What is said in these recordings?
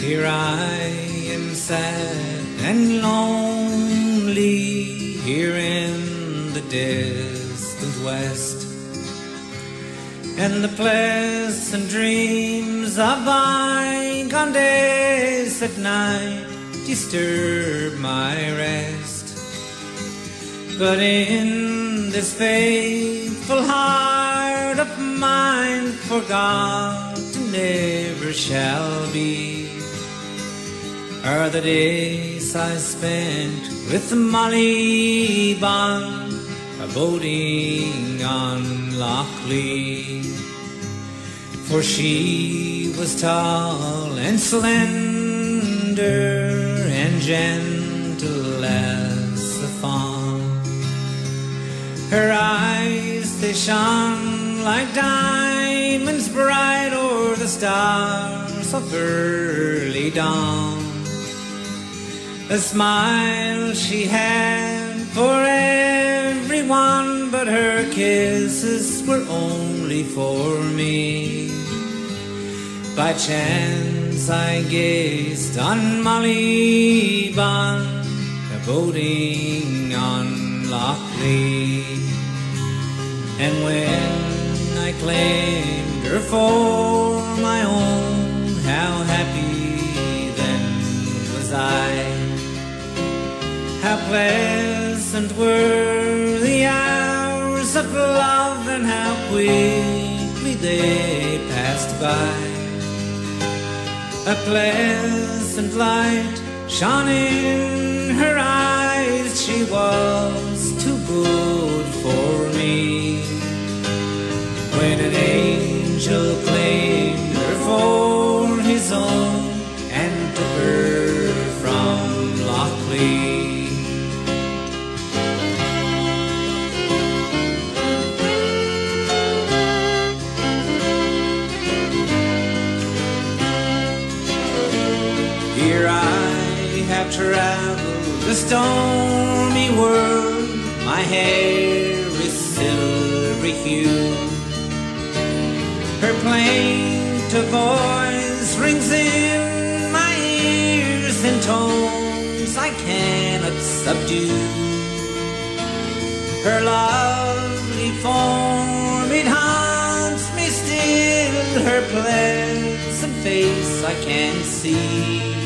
Here I am sad and lonely here in the distant west. And the pleasant dreams of bygone days at night disturb my rest. But in this faithful heart of mine, forgotten never shall be are the days I spent with Molly Bond, boating on Loch Lee. For she was tall and slender and gentle as a fawn. Her eyes they shone like diamonds bright o'er the stars of early dawn. A smile she had for everyone, but her kisses were only for me. By chance I gazed on Molly Bond, boating on Loch. And when I claimed her for pleasant were the hours of love and how quickly they passed by. A pleasant light shone in her eyes, she was too good for me. I have traveled the stormy world. My hair is silvery hue. Her plaintive voice rings in my ears in tones I cannot subdue. Her lovely form it haunts me still. Her pleasant face I can see.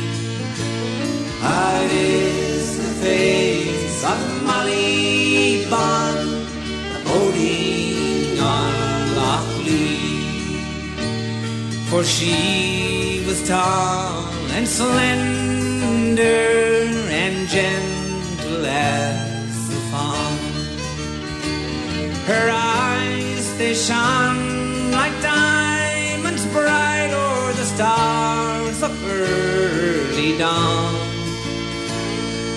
It is the face of Molly Bond, boating on Loch Lee. For she was tall and slender and gentle as a fawn. Her eyes they shone like diamonds bright o'er the stars of early dawn.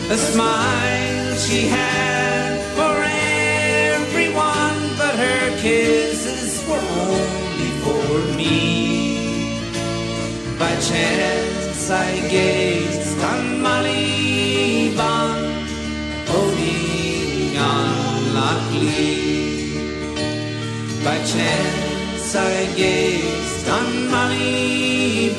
A smile she had for everyone, but her kisses were only for me. By chance I gazed on Molly Bond, boating on Loch Lee. By chance I gazed on Molly